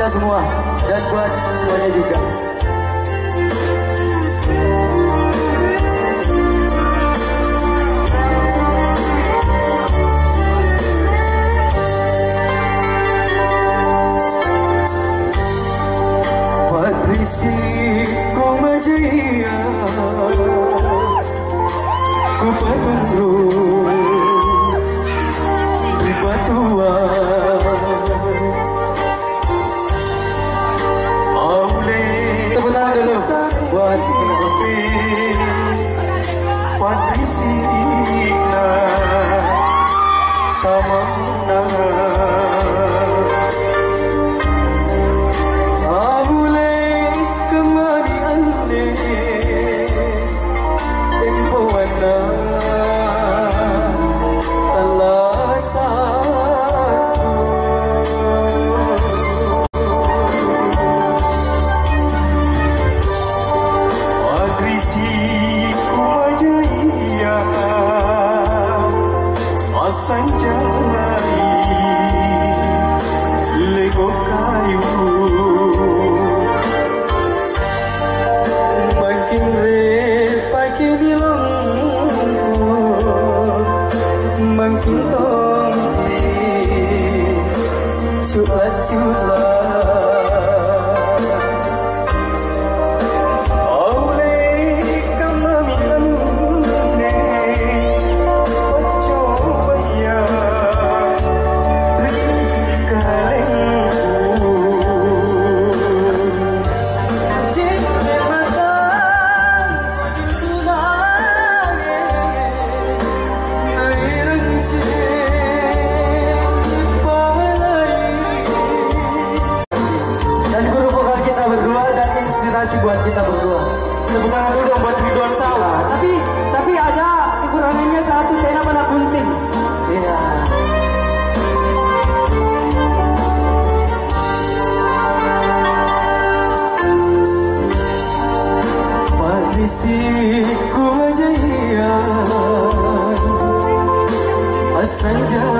kita semua. Dan buat semuanya juga. Ku patunggu Buat Patrisikna xanh trở lại lời có ca yêu Makin re pakai bilang Makin tong Cuat cuat buat kita berdua. Ya, Sebentar aku udah dong buat Ridwan salah, iya, Tapi tapi ada kekurangannya satu Tena mana gunting. Iya. Yeah. Sanjay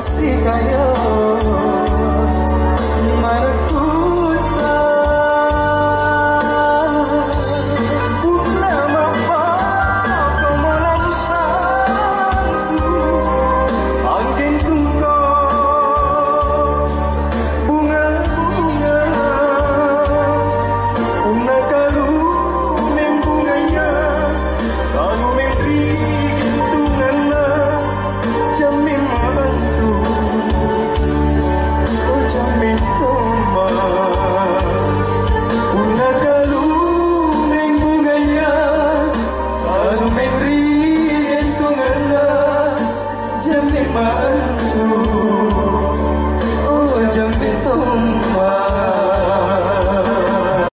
se ganhou. mãi dù ôi chẳng biết thông